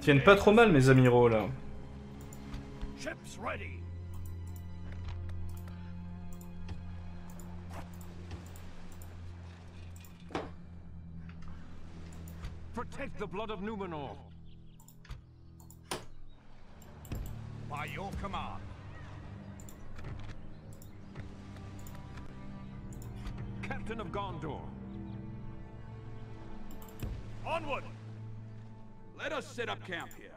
Tiennent pas trop mal mes amiraux là. Protect the blood of Numenor. By your command. Captain of Gondor. Onward! Let us set up camp here.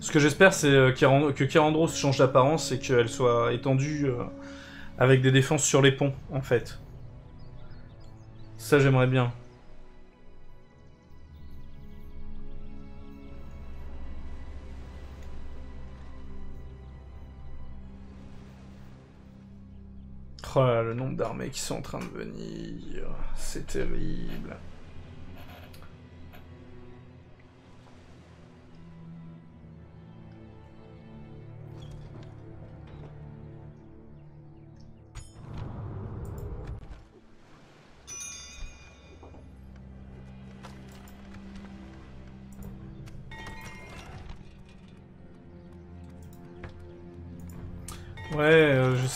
Ce que j'espère, c'est euh, que Kyrandros change d'apparence et qu'elle soit étendue euh, avec des défenses sur les ponts, en fait. Ça, j'aimerais bien. Là, le nombre d'armées qui sont en train de venir, c'est terrible.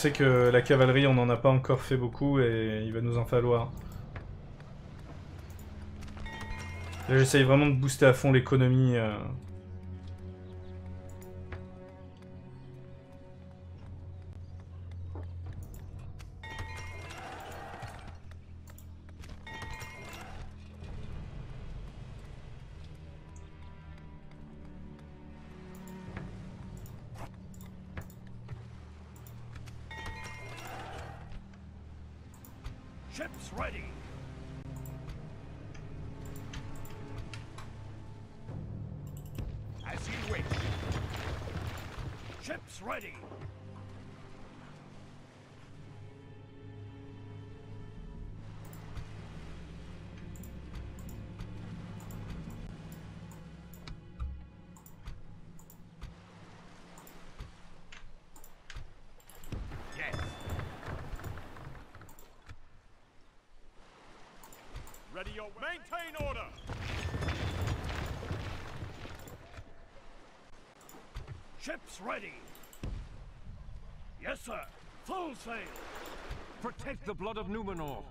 Sais que la cavalerie, on n'en a pas encore fait beaucoup et il va nous en falloir. Là, j'essaye vraiment de booster à fond l'économie. Euh. Ships ready. As you wish. Ships ready. Maintain order. Ships ready. Yes, sir. Full sail. Protect the blood of Numenor.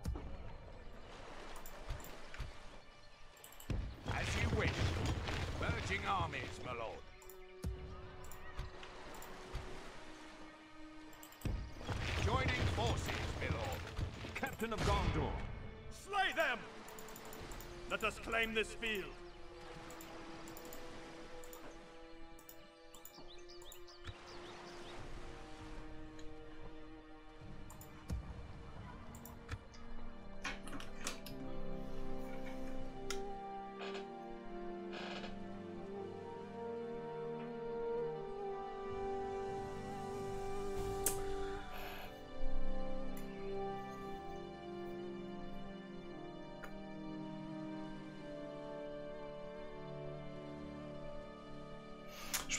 As you wish. Merging armies, my lord. Claim this field.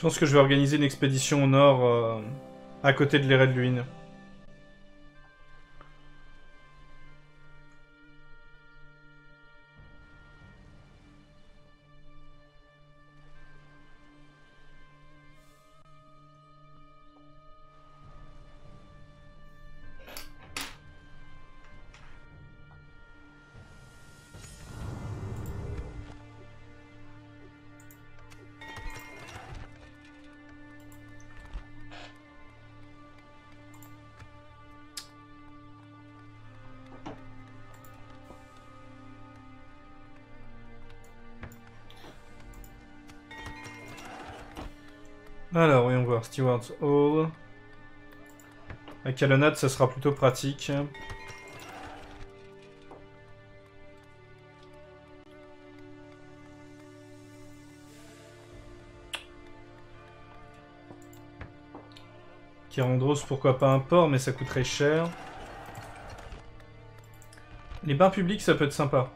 Je pense que je vais organiser une expédition au nord, euh, à côté de l'Eret de Luine. Ça sera plutôt pratique. Kyrandros, pourquoi pas un port, mais ça coûterait cher. Les bains publics, ça peut être sympa.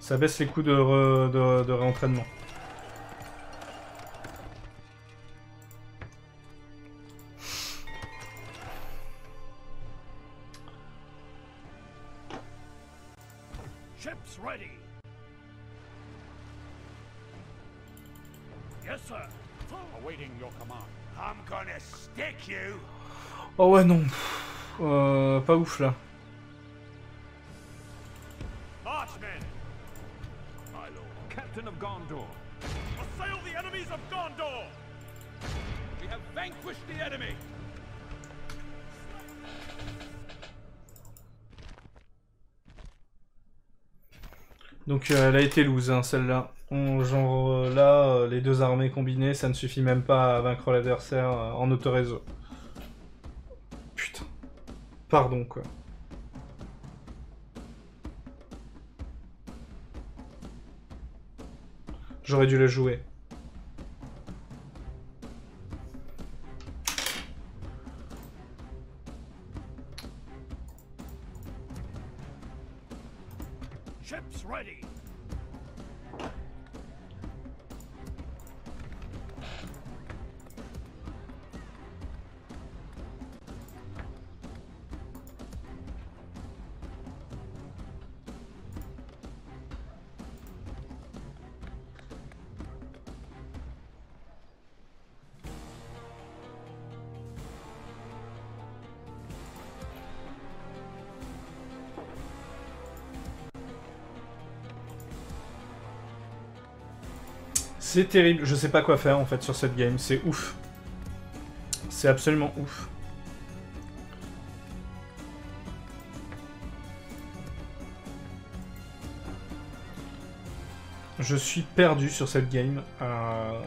Ça baisse les coûts de réentraînement. Vanquished the enemy. Donc euh, elle a été loose, hein, celle-là. Genre euh, là, euh, les deux armées combinées, ça ne suffit même pas à vaincre l'adversaire en autoréseau. Pardon. J'aurais dû la jouer. C'est terrible, je sais pas quoi faire en fait sur cette game, c'est ouf. C'est absolument ouf. Je suis perdu sur cette game. Euh,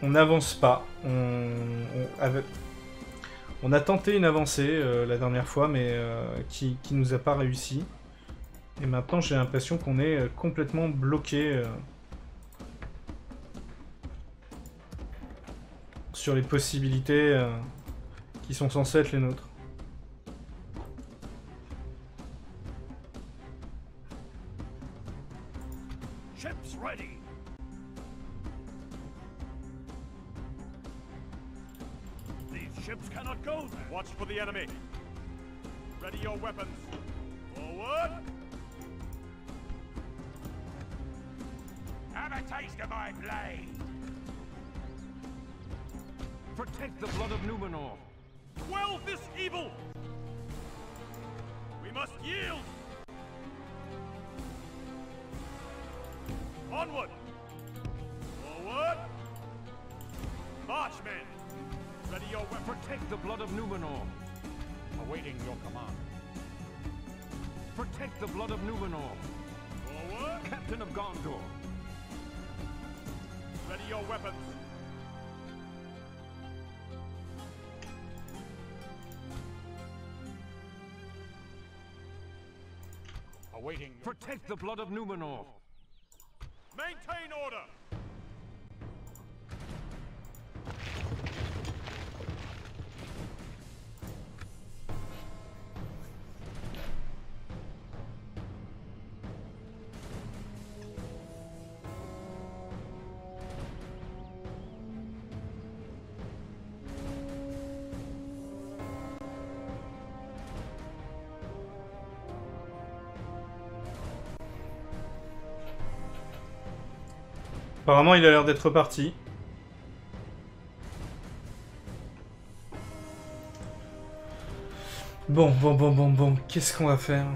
On n'avance pas. On... a tenté une avancée euh, la dernière fois, mais euh, qui, qui nous a pas réussi. Et maintenant, j'ai l'impression qu'on est complètement bloqué sur les possibilités euh, qui sont censées être les nôtres. Ships ready. These ships cannot go there. Watch for the enemy. Ready your weapons. Forward. Have a taste of my blade. Protect the blood of Numenor. Quell this evil. We must yield. Onward. Forward. March, men. Ready your weapons. Protect the blood of Numenor. Awaiting your command. Protect the blood of Numenor. Forward. Captain of Gondor. Ready your weapons. Protect the blood of Numenor. Apparemment, il a l'air d'être parti. Bon, bon, bon, bon, bon, qu'est-ce qu'on va faire?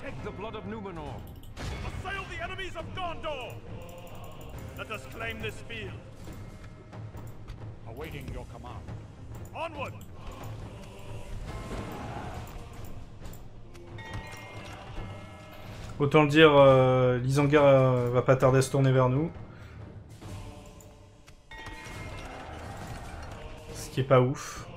Protect the blood of Numenor. Assail the enemies of Gondor. Let us claim this field. awaiting your command. Onward. Autant le dire, euh, Lysanger euh, va pas tarder à se tourner vers nous. Ce qui est pas ouf.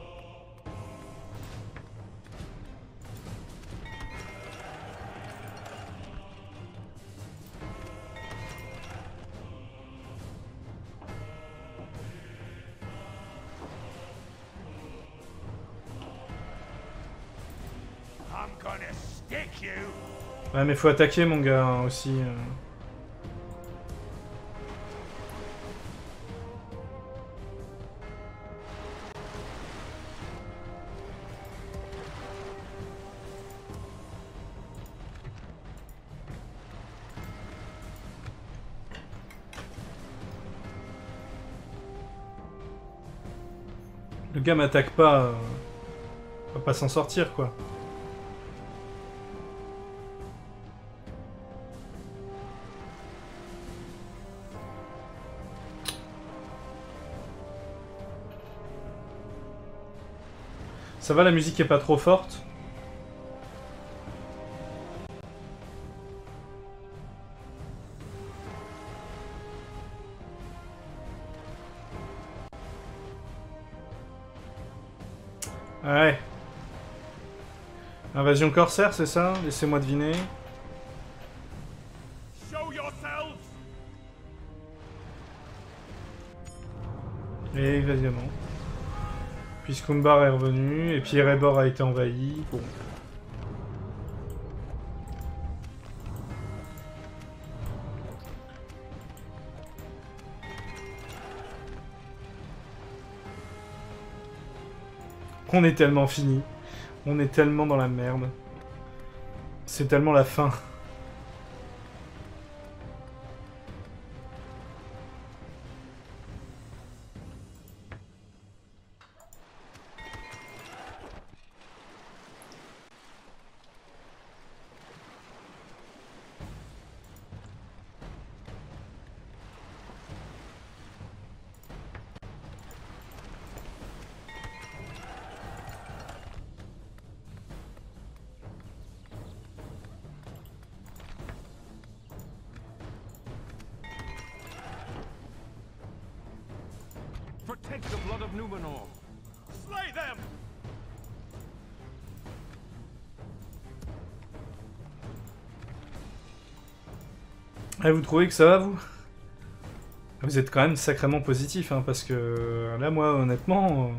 Mais faut attaquer, mon gars, hein, aussi. euh. Le gars m'attaque pas. euh, On va pas s'en sortir, quoi. Ça va, la musique est pas trop forte Ouais. Invasion corsaire, c'est ça? Laissez-moi deviner. Évidemment. Puis Skumbar est revenu, et puis Erebor a été envahi. Bon. On est tellement fini. On est tellement dans la merde. C'est tellement la fin. Ah, vous trouvez que ça va, vous? Vous êtes quand même sacrément positif, hein, parce que là, moi, honnêtement... euh,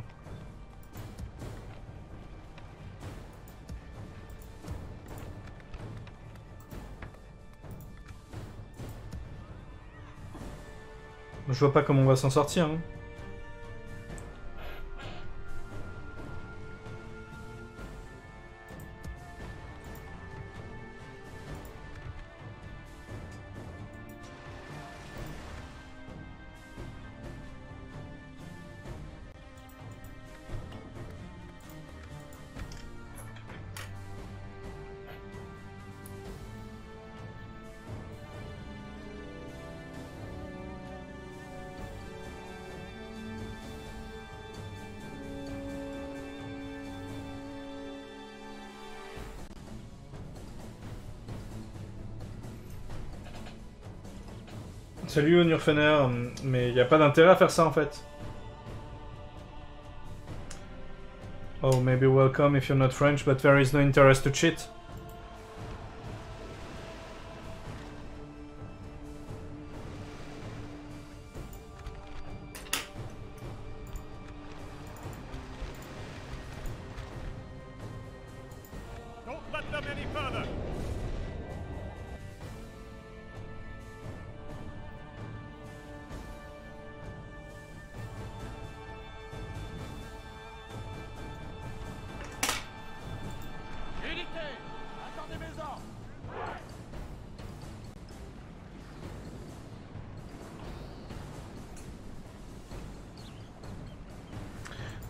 Je vois pas comment on va s'en sortir. hein. Salut Onurfener, mais il n'y a pas d'intérêt à faire ça en fait. Oh, maybe welcome if you're not French, but there is no interest to cheat.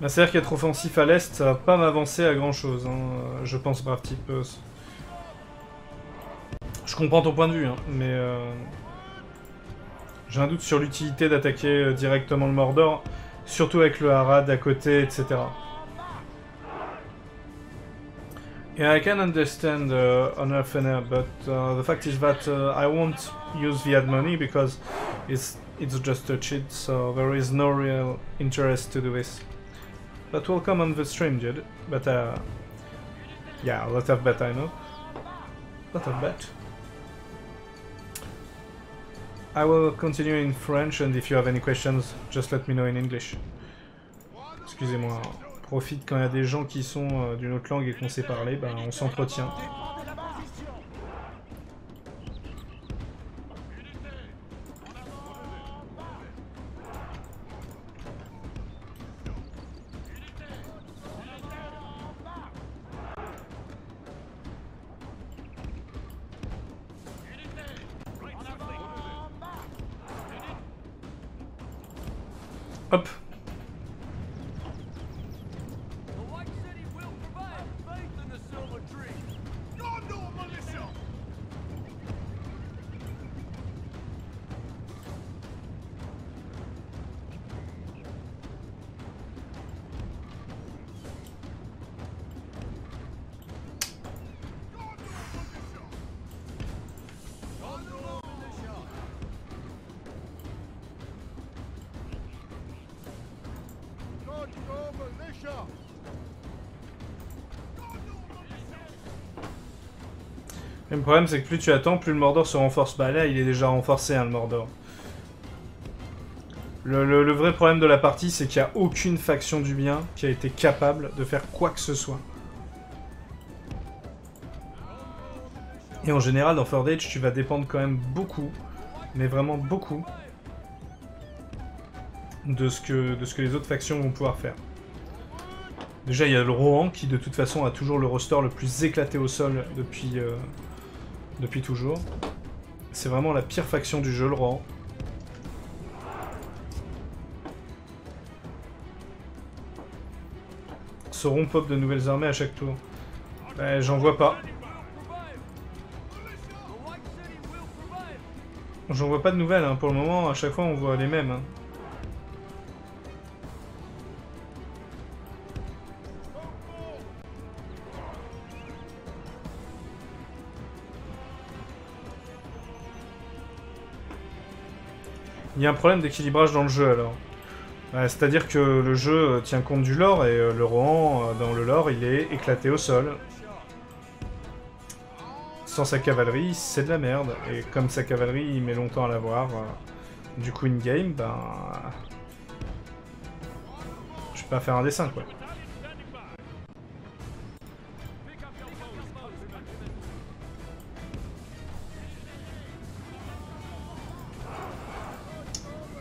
Bah, C'est-à-dire qu'être offensif à l'est, ça va pas m'avancer à grand chose, hein, je pense, brave type. euh, Je comprends ton point de vue, hein, mais euh, j'ai un doute sur l'utilité d'attaquer euh, directement le Mordor, surtout avec le Harad à côté, etc. Yeah, I can understand uh, Fener, but uh, the fact is that uh, I won't use the ad money because it's it's just a cheat, so there is no real interest to do this. But welcome on the stream, Jude. But uh, yeah, a lot of bet I know. Lot of bet. I will continue in French, and if you have any questions, just let me know in English. Excusez-moi profite quand il y a des gens qui sont euh, d'une autre langue et qu'on sait parler, ben, on s'entretient. Problème, c'est que plus tu attends, plus le Mordor se renforce. Bah là, il est déjà renforcé, hein, le Mordor. Le, le- le vrai problème de la partie, c'est qu'il n'y a aucune faction du bien qui a été capable de faire quoi que ce soit. Et en général, dans Third Age, tu vas dépendre quand même beaucoup, mais vraiment beaucoup, de ce que, de ce que les autres factions vont pouvoir faire. Déjà, il y a le Rohan qui, de toute façon, a toujours le roster le plus éclaté au sol depuis, euh, depuis toujours. C'est vraiment la pire faction du jeu, le Rohan. Sauron pop de nouvelles armées à chaque tour. Ben, j'en vois pas. J'en vois pas de nouvelles, hein. pour le moment, à chaque fois on voit les mêmes. hein. Y a un problème d'équilibrage dans le jeu alors. C'est-à-dire que le jeu euh, tient compte du lore et euh, le Rohan, euh, dans le lore, il est éclaté au sol. Sans sa cavalerie, c'est de la merde. Et comme sa cavalerie, il met longtemps à l'avoir, du coup, in-game, ben... Je peux pas faire un dessin, quoi.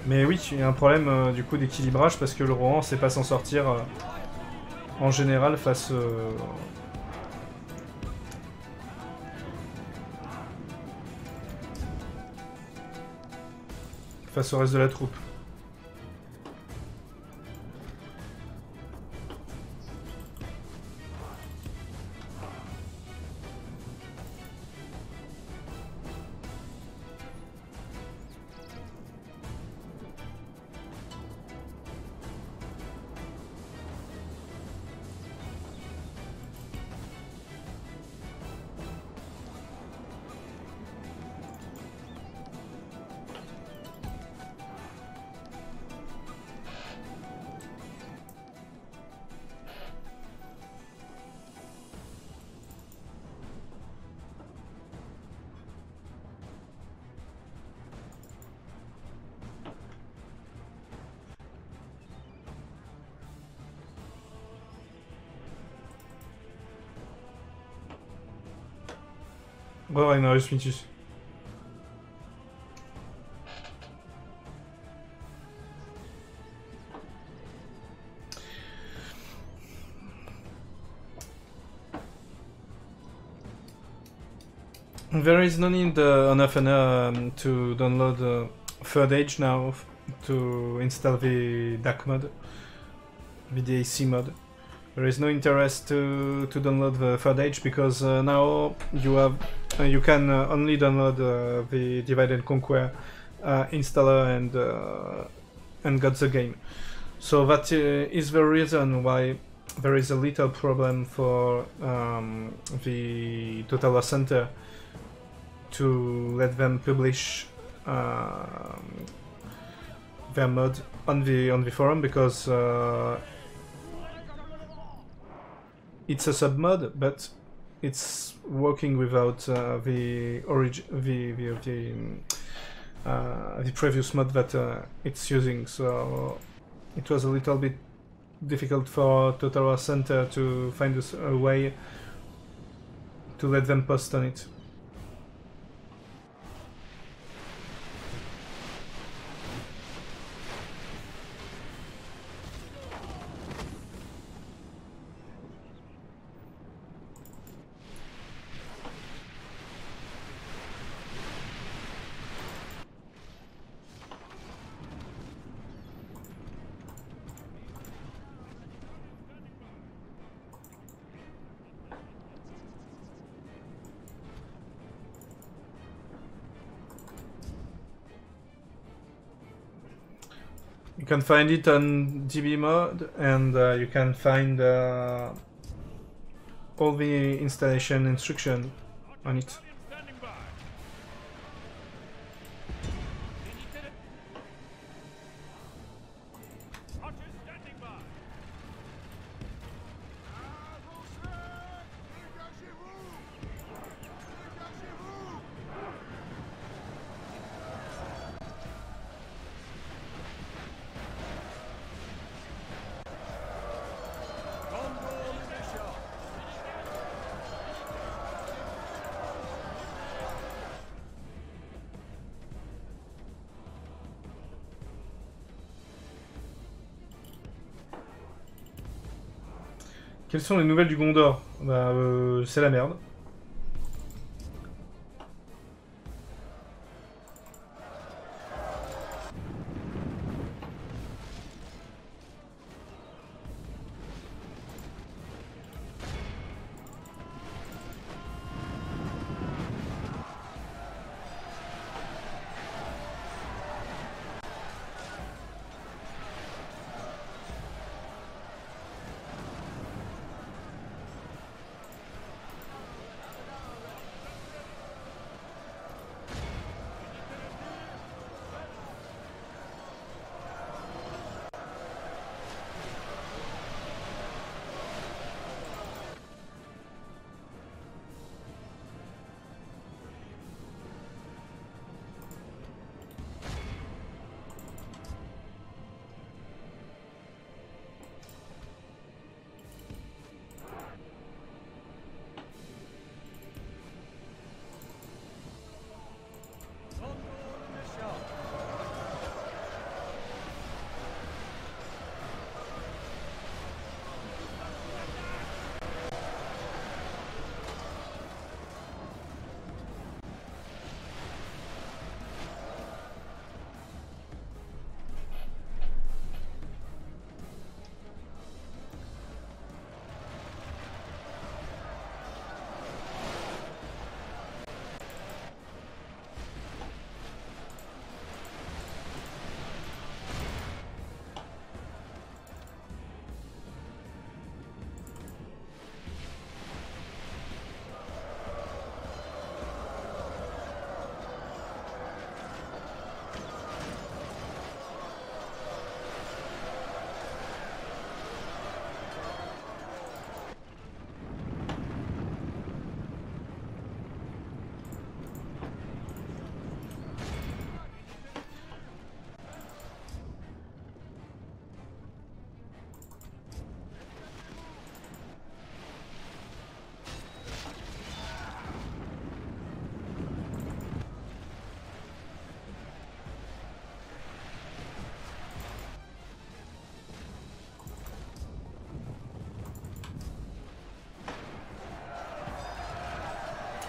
Mais oui, il y a un problème euh, du coup d'équilibrage parce que le Rohan sait pas s'en sortir euh, en général face, euh, face au reste de la troupe. Re Reinarius Mitus. There is no need uh, on FNA um, to download uh, Third Age now to install the DAC mod, the DAC mod. There is no interest to, to download the Third Age because uh, now you have you can uh, only download uh, the Divide and Conquer uh, installer and uh, and got the game. So that uh, is the reason why there is a little problem for um, the Total Center to let them publish um, their mod on the on the forum because uh, it's a sub mod, but it's working without uh, the origin the the the, uh, the previous mod that uh, it's using. So it was a little bit difficult for Total War Center to find a way to let them post on it. You can find it on DB mod, and uh, you can find uh, all the installation instruction on it. Quelles sont les nouvelles du Gondor? Bah, euh, c'est la merde.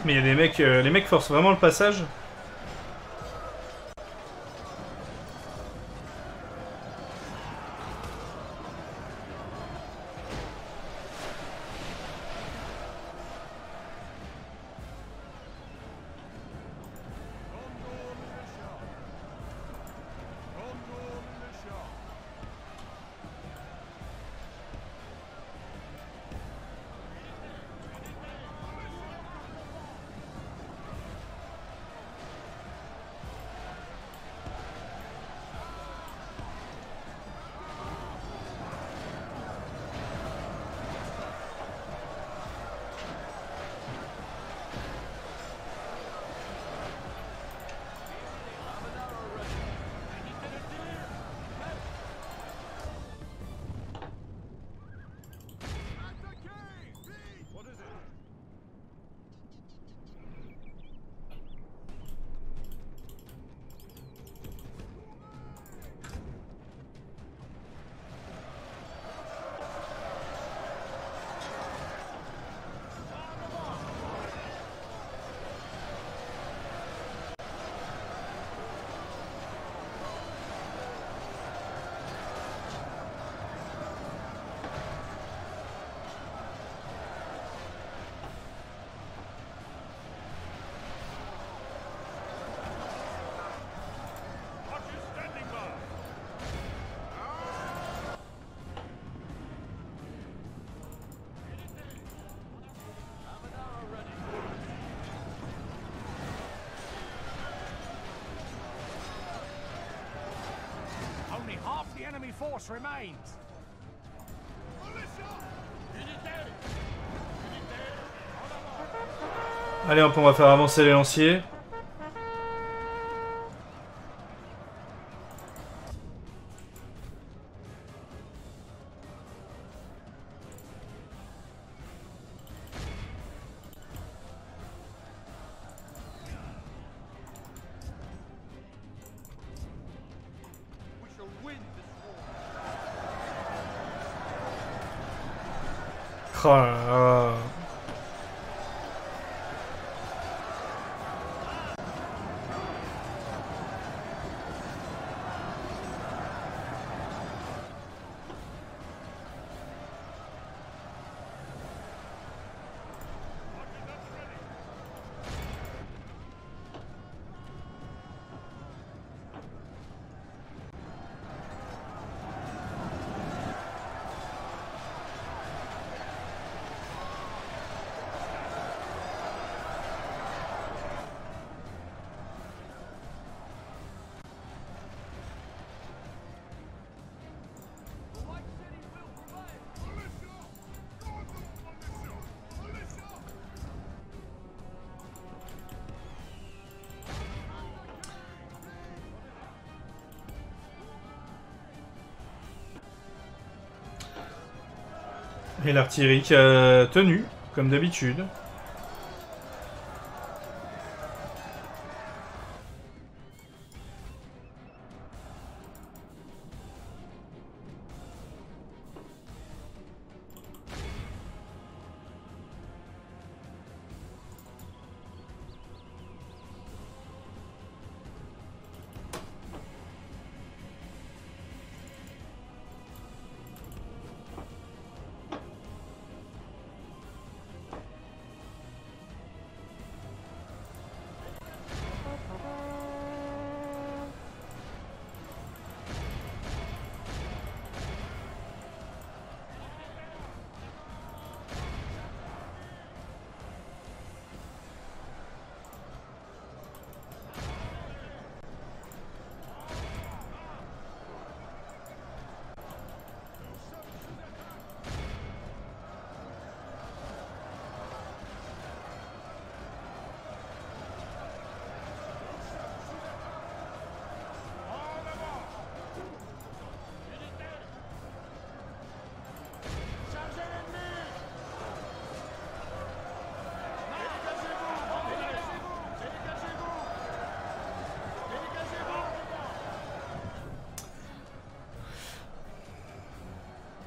Mais il y a des mecs, euh, les mecs forcent vraiment le passage. Enemy force remains. Allez on va faire avancer les lanciers. Et l'artillerie qui a tenu, comme d'habitude.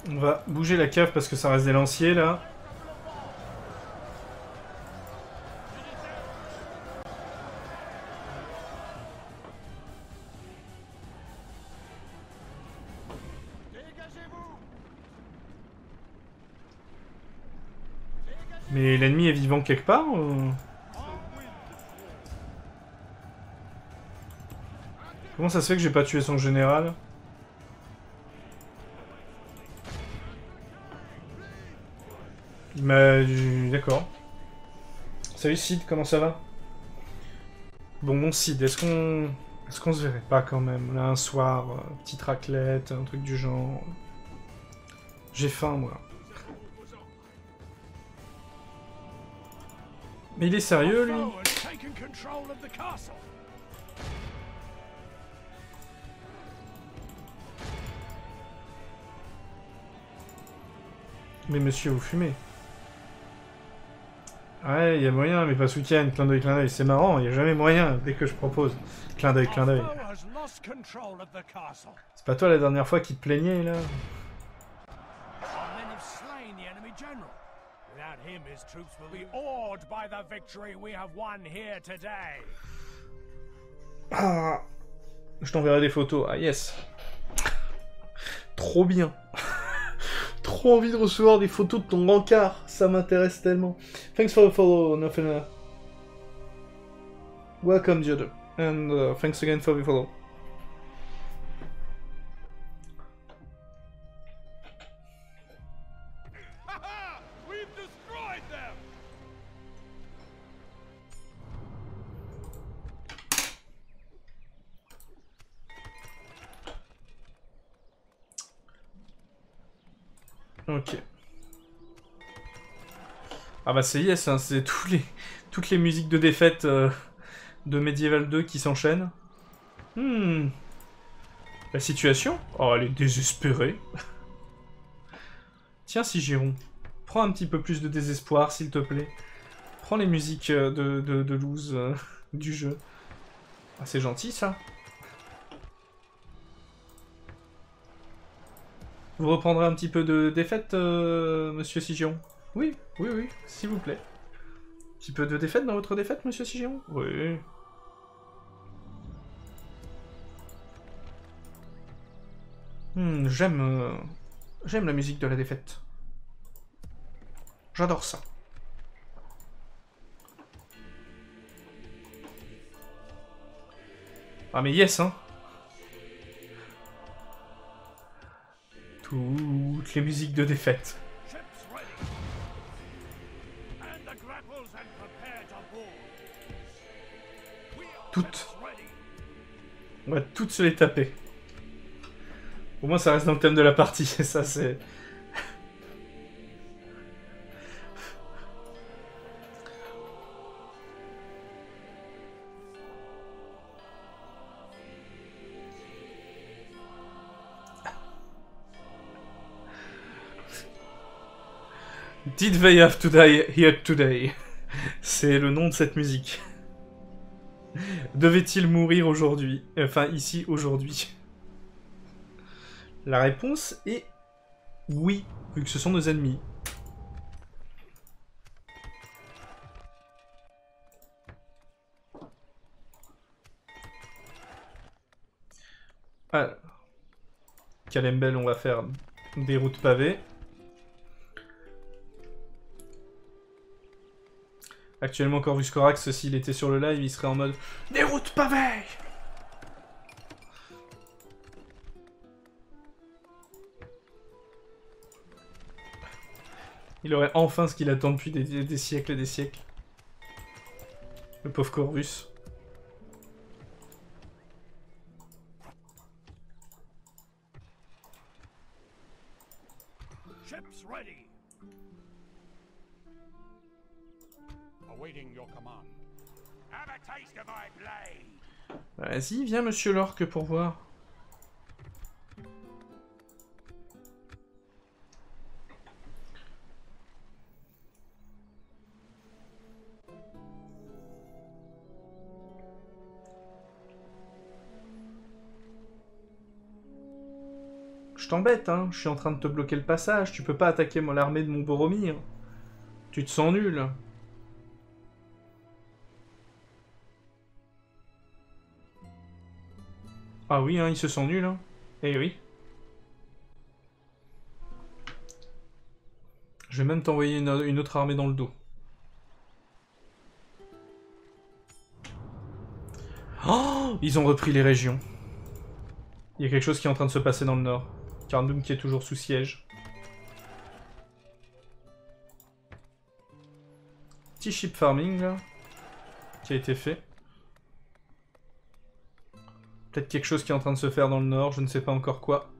On va bouger la cave parce que ça reste des lanciers là. Mais l'ennemi est vivant quelque part ou- Comment ça se fait que j'ai pas tué son général? Salut Sid, comment ça va? Bon, mon Sid, est-ce qu'on... Est-ce qu'on se verrait pas quand même, là, un soir, euh, petite raclette, un truc du genre? J'ai faim, moi. Mais il est sérieux, lui? Mais monsieur, vous fumez? Ouais, il y a moyen, mais pas week-end, clin d'œil, clin d'œil. C'est marrant, il y a jamais moyen dès que je propose. Clin d'œil, clin d'œil. C'est pas toi la dernière fois qui te plaignais, là? Ah Je t'enverrai des photos. Ah, yes Trop bien Trop envie de recevoir des photos de ton rencard. Ça m'intéresse tellement. Thanks for the follow, Nofena. Welcome, Judo. And uh, thanks again for the follow. Ah bah c'est yes, hein, c'est les, toutes les musiques de défaite euh, de Medieval 2 qui s'enchaînent. Hmm. La situation? Oh, elle est désespérée. Tiens, Sigiron, prends un petit peu plus de désespoir, s'il te plaît. Prends les musiques euh, de, de, euh, du jeu. Ah, c'est gentil, ça. Vous reprendrez un petit peu de défaite, monsieur Sigiron Oui, oui, oui, s'il vous plaît. Un petit peu de défaite dans votre défaite, monsieur Sigiron Oui. Hmm, j'aime... euh, J'aime la musique de la défaite. J'adore ça. Ah mais yes, hein Toutes les musiques de défaite. On va toutes se les taper. Au moins ça reste dans le thème de la partie, et ça c'est... Did they have to die here today? C'est le nom de cette musique. Devait-il mourir aujourd'hui Enfin, ici, aujourd'hui? La réponse est oui, vu que ce sont nos ennemis. Alors. Calembel, on va faire des routes pavées. Actuellement, Corvus Corax, s'il était sur le live, il serait en mode Des routes pavées Il aurait enfin ce qu'il attend depuis des, siècles et des siècles. Le pauvre Corvus. Vas-y, viens, monsieur l'orque, pour voir. Je t'embête, hein. Je suis en train de te bloquer le passage. Tu peux pas attaquer l'armée de mon Boromir. Tu te sens nul. Ah oui, hein, ils se sont nuls, hein. Eh oui. Je vais même t'envoyer une, autre armée dans le dos. Oh Ils ont repris les régions. Il y a quelque chose qui est en train de se passer dans le nord. Carnum qui est toujours sous siège. Petit ship farming. Qui a été fait. Peut-être quelque chose qui est en train de se faire dans le nord, je ne sais pas encore quoi.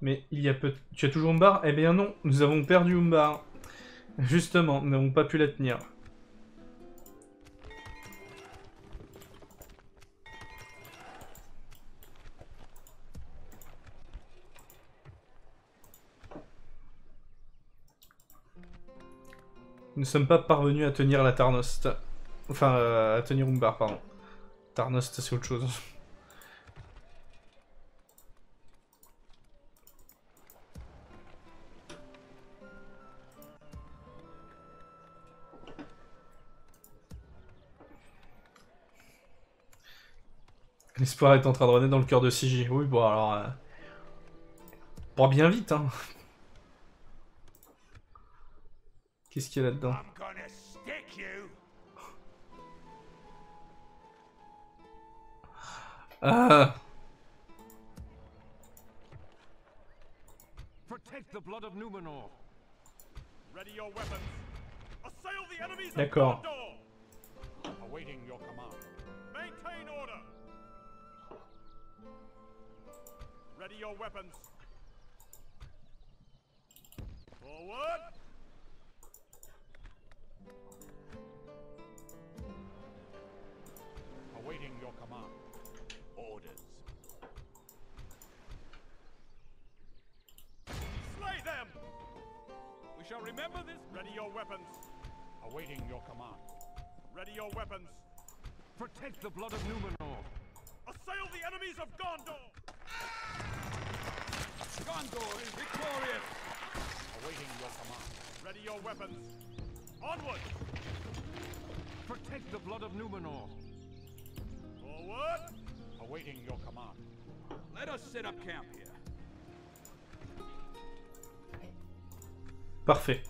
Mais il y a peu... Tu as toujours Umbar? Eh bien non, nous avons perdu Umbar. Justement, nous n'avons pas pu la tenir. Nous ne sommes pas parvenus à tenir la Tarnost. Enfin, euh, à tenir Umbar, pardon. Tarnost, c'est autre chose. L'espoir est en train de renaître dans le cœur de Sigi. Oui, bon, alors... Euh... Bien vite, hein. Qu'est-ce qu'il y a là-dedans. Ah Protect the blood of Numenor. Ready your weapons. Assail the enemies D'accord. of Gondor. Awaiting your command. Maintain order. Ready your weapons. Forward. Awaiting your command. Orders. Slay them! We shall remember this. Ready your weapons. Awaiting your command. Ready your weapons. Protect the blood of Numenor. Assail the enemies of Gondor! Gondor is victorious! Awaiting your command. Ready your weapons. Onward! Protect the blood of Numenor. Forward! Awaiting your command. Let us set up camp here. Parfait.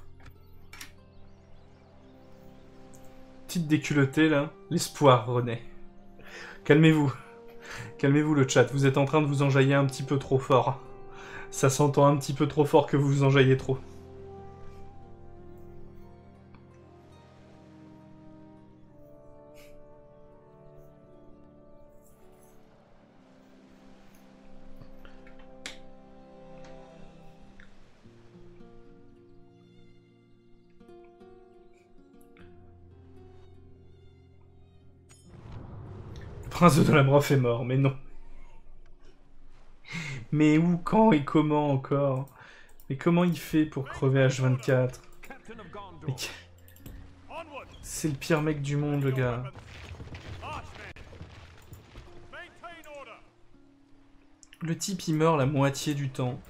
Petite déculottée là. L'espoir renaît. Calmez-vous. Calmez-vous le chat. Vous êtes en train de vous enjailler un petit peu trop fort. Ça s'entend un petit peu trop fort que vous vous enjaillez trop. Prince de Dolamroff est mort, mais non. Mais où, quand et comment encore? Mais comment il fait pour crever H24 Captain of Mais Gondor. qu- Onward! C'est le pire mec du monde, le gars. Le type, il meurt la moitié du temps.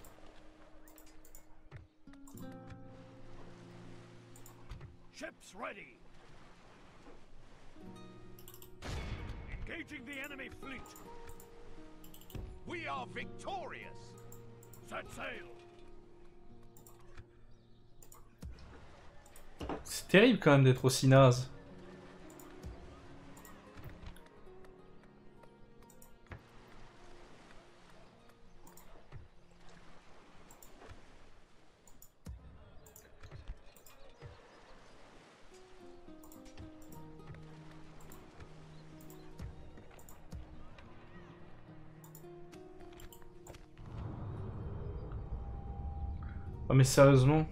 C'est terrible quand même d'être aussi naze. Mais sérieusement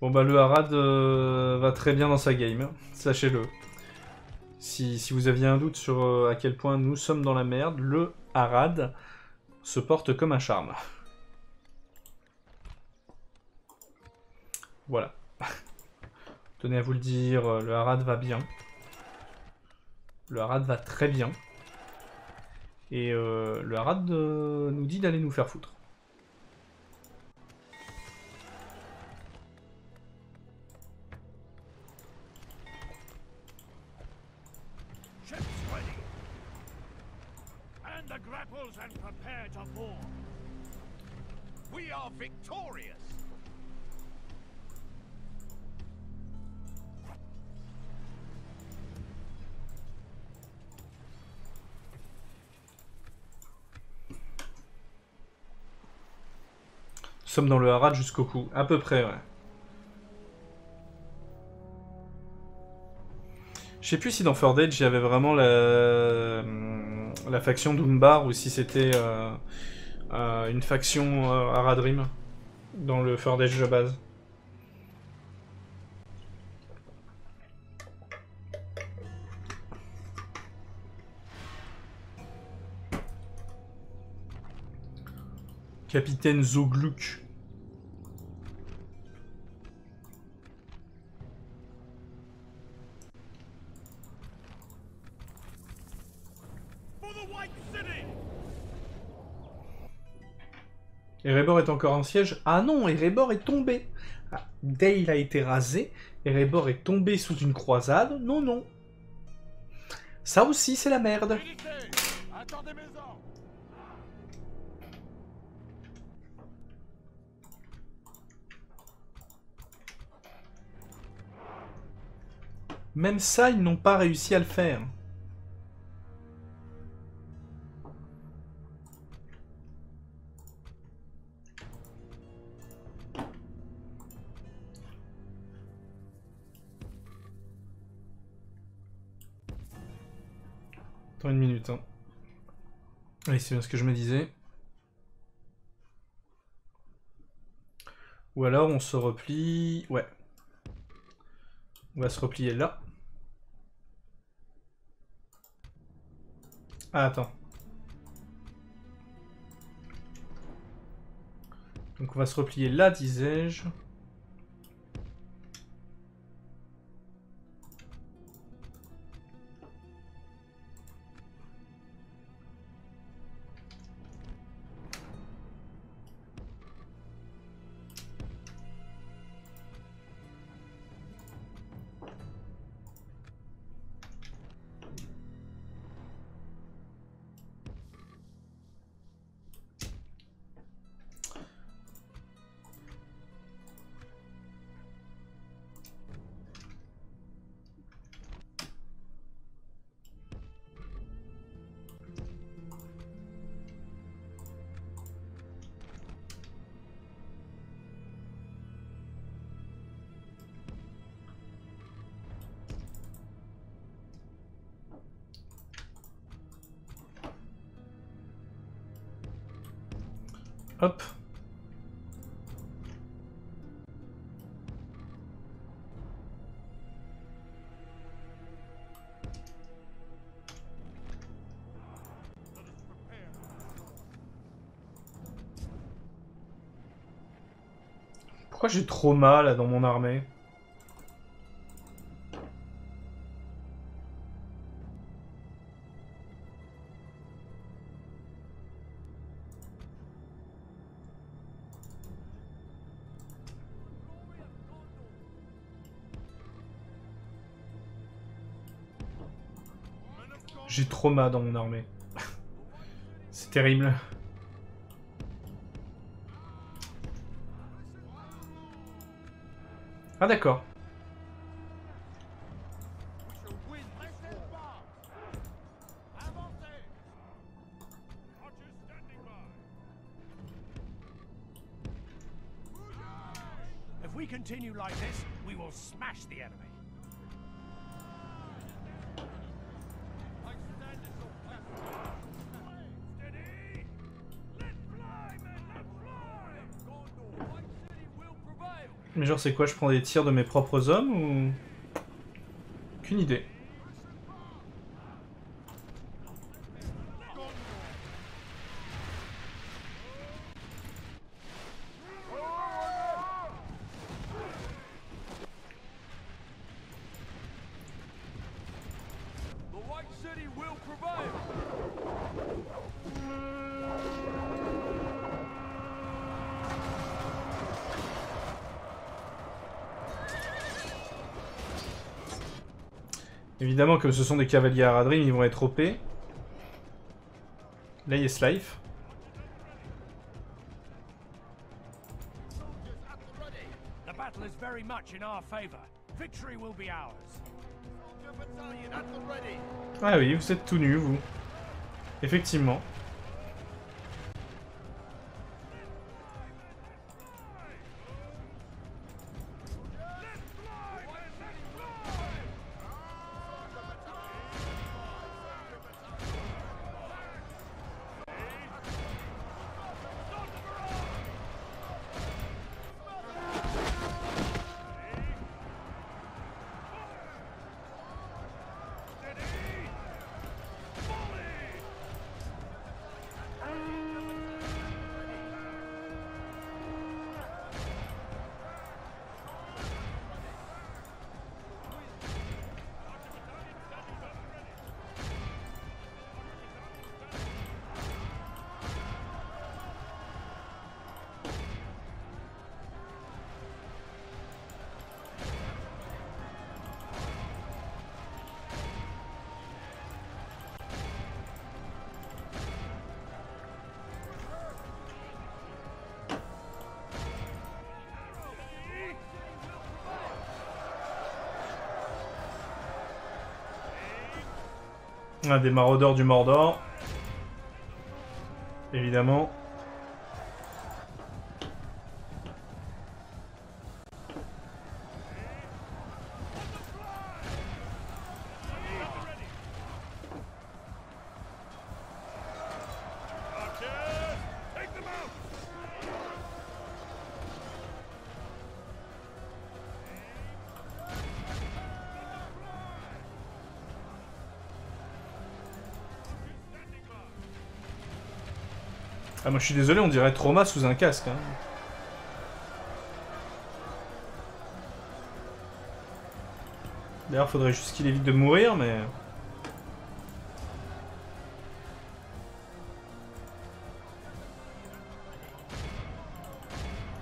Bon bah le Harad euh, va très bien dans sa game, hein. sachez-le. Si, si vous aviez un doute sur euh, à quel point nous sommes dans la merde, le Harad se porte comme un charme. Voilà. Tenez à vous le dire, euh, le Harad va bien. Le Harad va très bien. Et euh, le Harad euh, nous dit d'aller nous faire foutre. We are victorious! Sommes dans le Harad jusqu'au cou. À peu près, ouais. Je sais plus si dans Third Age, il y avait vraiment la, faction Doombar ou si c'était euh, euh, une faction euh, Haradrim dans le Third Age de base. Capitaine Zogluk. Erebor est encore en siège Ah non, Erebor est tombé ah, Dale a été rasé, Erebor est tombé sous une croisade Non, non. Ça aussi, c'est la merde. Même ça, ils n'ont pas réussi à le faire. Une minute. Hein. C'est bien ce que je me disais. Ou alors on se replie... Ouais. On va se replier là. Ah, attends. Donc on va se replier là, disais-je. Pourquoi j'ai trop mal dans mon armée J'ai trop mal dans mon armée. C'est terrible. Ah d'accord. Mais genre c'est quoi Je prends des tirs de mes propres hommes ou... Aucune idée. The White City will prevail. Évidemment, comme ce sont des cavaliers à Radrim, ils vont être OP. Là, il y a Life. The battle is very much in our favor. Victory will be ours. Your battalion at the ready. Ah oui, vous êtes tout nus, vous. Effectivement. Des maraudeurs du Mordor. Évidemment. Moi je suis désolé, on dirait trauma sous un casque. Hein. D'ailleurs, faudrait juste qu'il évite de mourir, mais...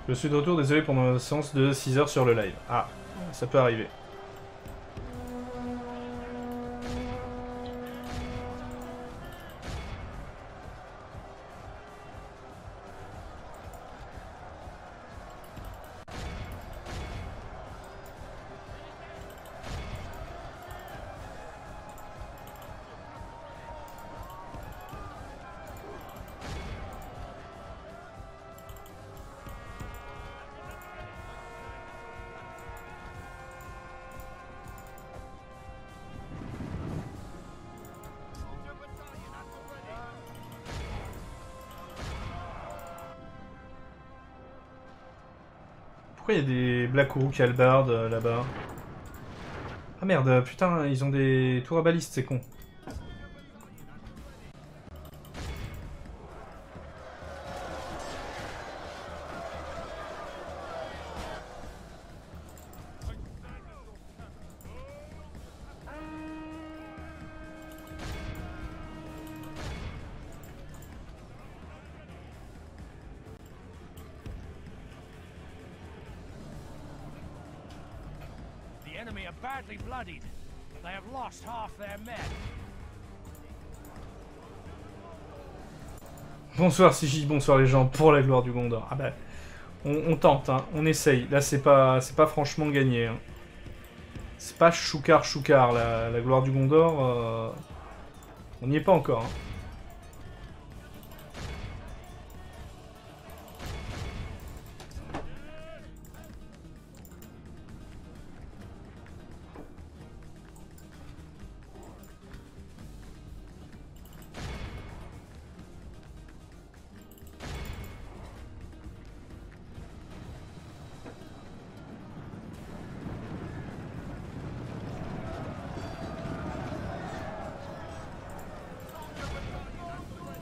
Je suis de retour, désolé pour mon séance de 6 heures sur le live. Ah, ça peut arriver. Pourquoi il y a des Black Rook Halbard euh, là-bas? Ah merde, putain, ils ont des tours à baliste, c'est con. Bonsoir CJ, bonsoir les gens, pour la gloire du Gondor. Ah bah, on, tente, hein, on essaye. Là, c'est pas, pas franchement gagné. hein. C'est pas choucar choucar, la, la gloire du Gondor. euh, On n'y est pas encore. hein.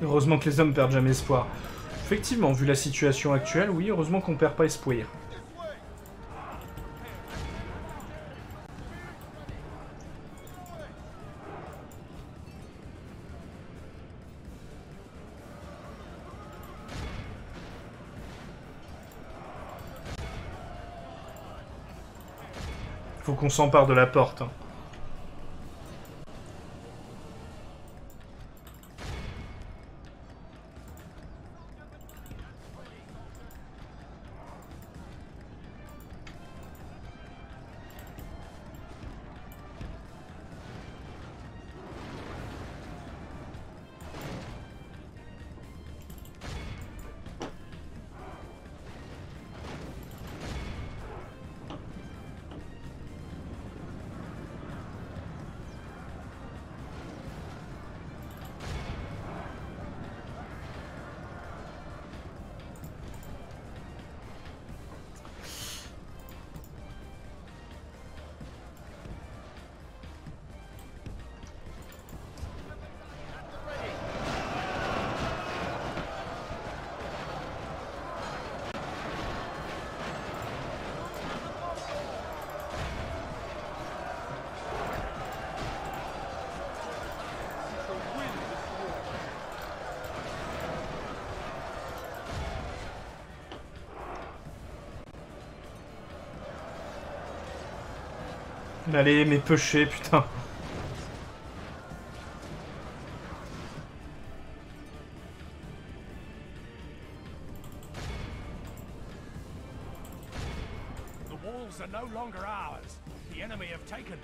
Heureusement que les hommes perdent jamais espoir. Effectivement, vu la situation actuelle, oui, heureusement qu'on perd pas espoir. Faut qu'on s'empare de la porte. hein. Allez, peuchés, putain. The walls are no longer ours. The enemy have taken.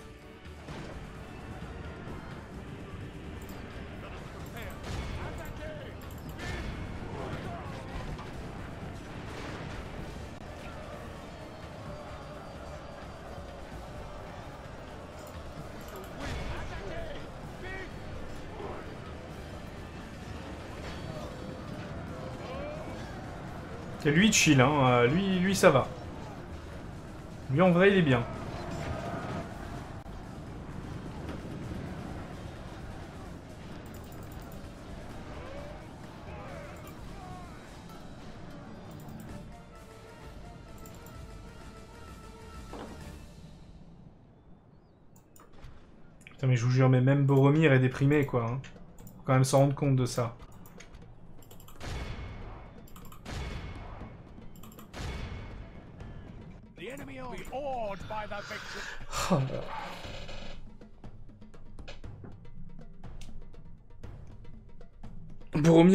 C'est lui chill, hein. Euh, lui, lui ça va. Lui en vrai il est bien. Putain mais je vous jure mais même Boromir est déprimé quoi. Hein. Faut quand même s'en rendre compte de ça.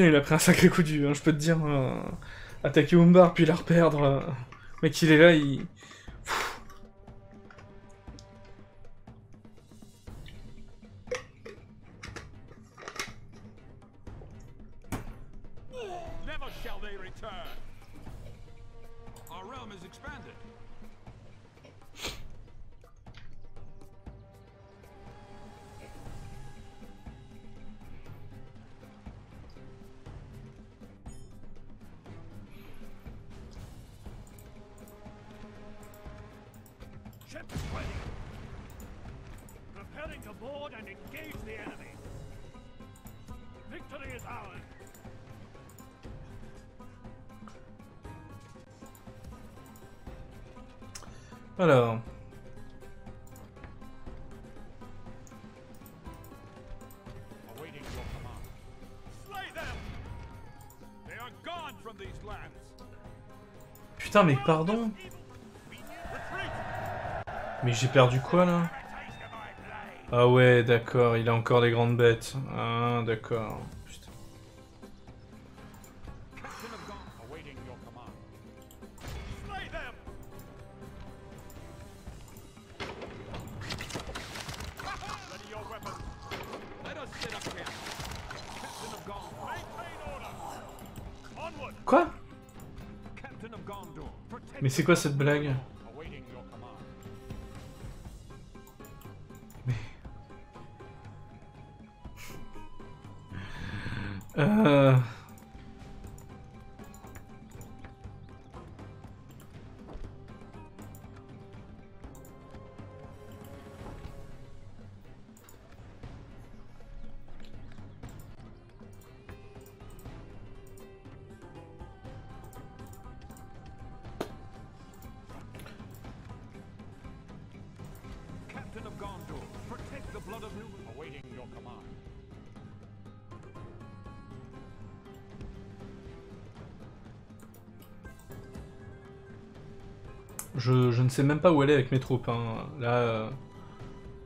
Il a pris un sacré coup dur, hein, je peux te dire. euh, attaquer Umbar, puis la reperdre. là. Le mec, il est là, il... And engage the enemy. Victory is ours. Alors... Putain, mais pardon! Mais j'ai perdu quoi, là? Ah ouais, d'accord, il a encore des grandes bêtes. Ah, d'accord. Putain. Captain of Gaunt. Awaiting your command. Ne sais même pas où aller avec mes troupes. hein. Là, euh,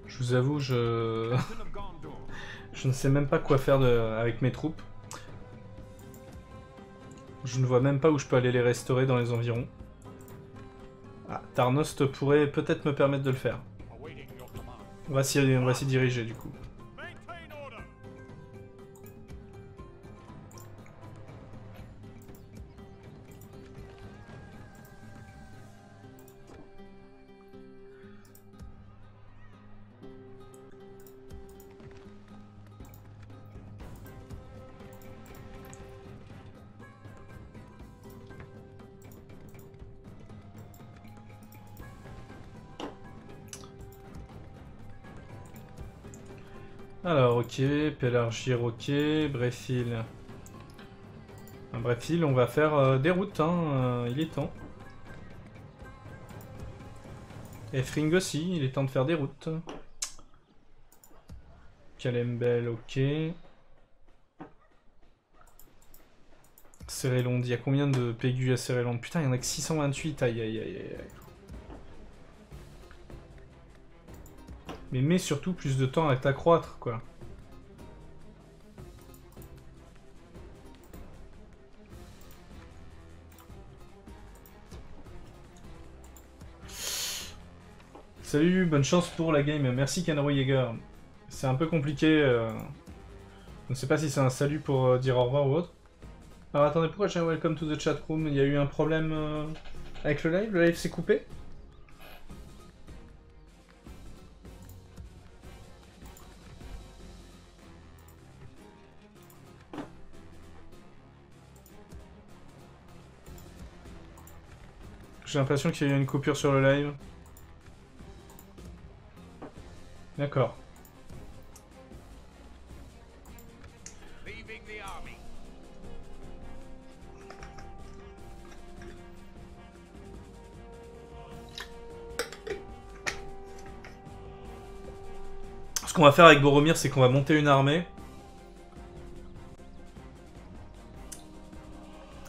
je vous avoue, je... Je ne sais même pas quoi faire avec mes troupes. Je ne vois même pas où je peux aller les restaurer dans les environs. Ah, Tarnost pourrait peut-être me permettre de le faire. On va s'y diriger du coup. Pélargir, ok, Bréfil. Un Bréfil, on va faire euh, des routes, hein, euh, il est temps. Et aussi, il est temps de faire des routes. Calembel, ok. Cérélonde, il y a combien de Pégus à Cérélonde Putain, il y en a que 628, aïe aïe aïe aïe. aïe. Mais mets surtout plus de temps à t'accroître, quoi. Salut, bonne chance pour la game. Merci Canaro Jäger. C'est un peu compliqué. euh, Je ne sais pas si c'est un salut pour euh, dire au revoir ou autre. Alors attendez, pourquoi j'ai un welcome to the chat room? Il y a eu un problème euh, avec le live? Le live s'est coupé? J'ai l'impression qu'il y a eu une coupure sur le live. D'accord. Ce qu'on va faire avec Boromir, c'est qu'on va monter une armée.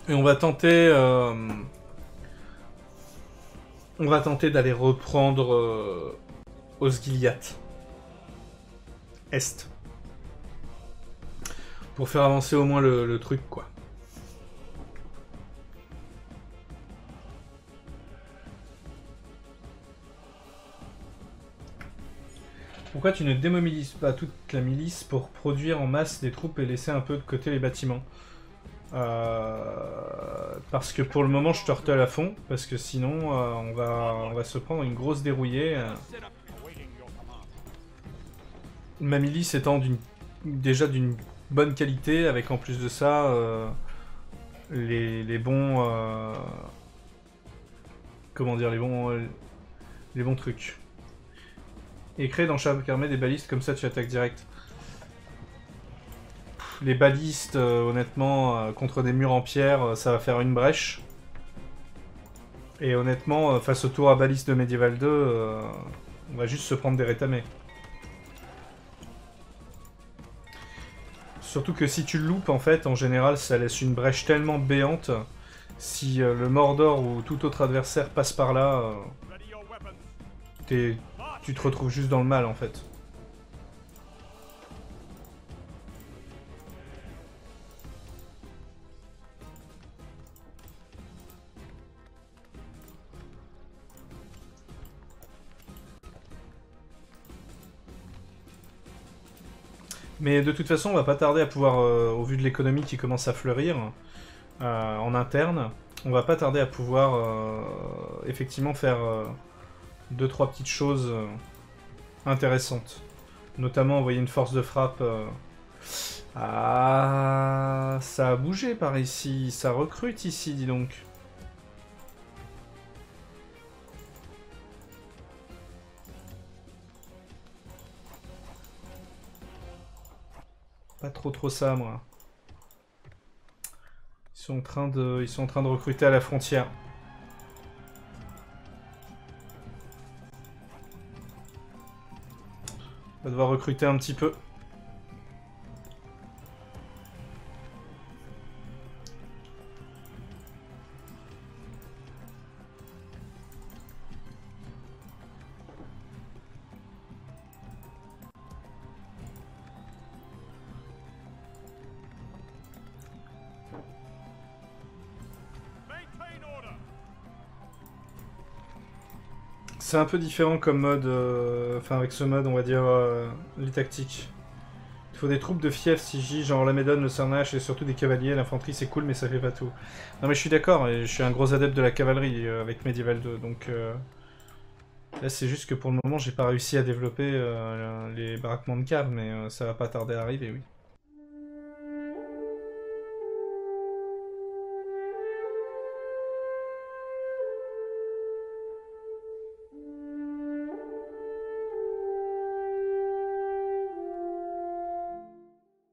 Et on va tenter... euh, On va tenter d'aller reprendre euh, Osgiliath. Pour faire avancer au moins le, le truc, quoi. Pourquoi tu ne démobilises pas toute la milice pour produire en masse des troupes et laisser un peu de côté les bâtiments Euh, Parce que pour le moment je turtle à fond, parce que sinon euh, on, va, on va se prendre une grosse dérouillée. euh. Ma milice étant déjà d'une bonne qualité, avec en plus de ça euh, les, bons... euh, comment dire, les bons, euh, les bons trucs. Et créer dans chaque armée des balistes, comme ça tu attaques direct. Les balistes, honnêtement, contre des murs en pierre, ça va faire une brèche. Et honnêtement, face au tour à baliste de Medieval 2, euh, on va juste se prendre des rétamés. Surtout que si tu le loupes, en fait, en général, ça laisse une brèche tellement béante. Si euh, le Mordor ou tout autre adversaire passe par là, euh, tu te retrouves juste dans le mal, en fait. Mais de toute façon, on va pas tarder à pouvoir, euh, au vu de l'économie qui commence à fleurir euh, en interne, on va pas tarder à pouvoir euh, effectivement faire deux trois petites choses intéressantes. Notamment envoyer une force de frappe. Ah, ça a bougé par ici, ça recrute ici, dis donc. Pas trop trop ça, moi. Ils sont en train de, ils sont en train de recruter à la frontière. On va devoir recruter un petit peu. C'est un peu différent comme mode, euh, enfin avec ce mode on va dire euh, les tactiques. Il faut des troupes de fief, CJ, genre la Médone, le Cernache et surtout des cavaliers. L'infanterie c'est cool mais ça fait pas tout. Non mais je suis d'accord, je suis un gros adepte de la cavalerie euh, avec Medieval 2, donc euh, là c'est juste que pour le moment j'ai pas réussi à développer les baraquements de caves, mais ça va pas tarder à arriver, oui.